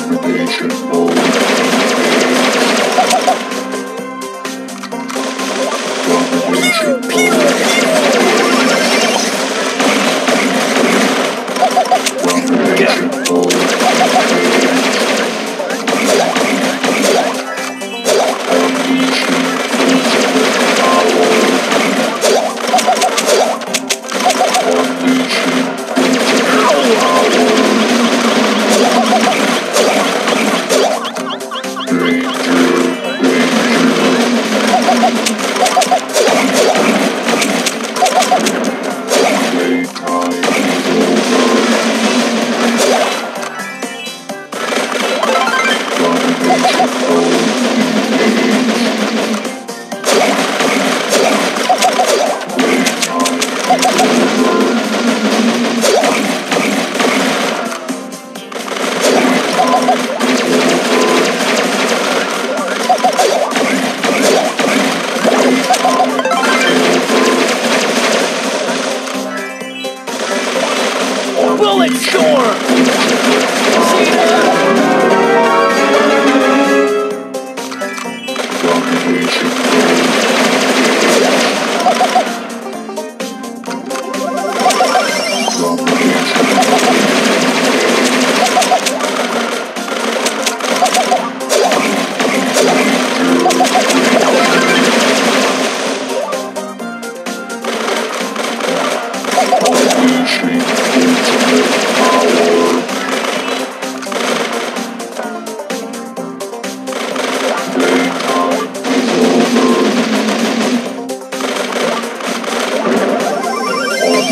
Domination mode. Bullet storm! Domination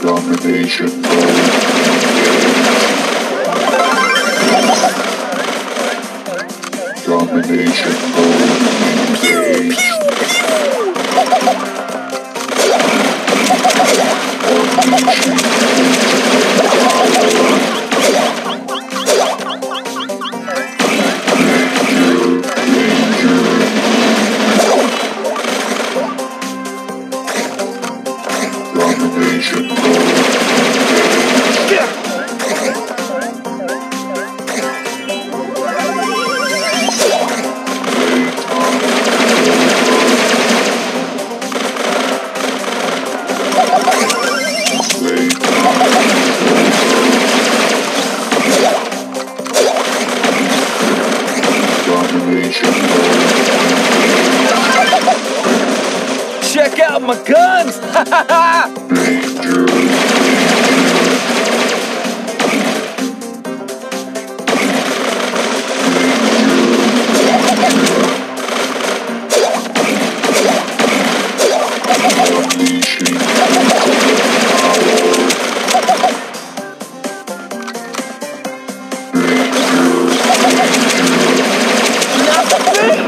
Domination mode. Domination mode. Check out my guns! Danger.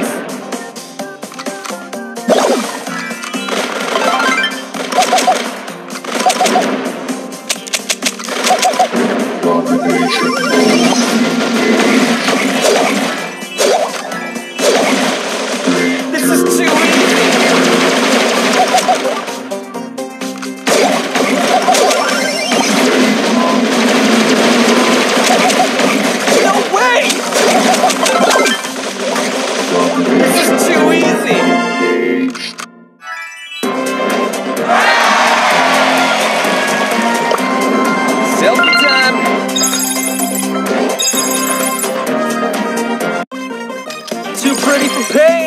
pay.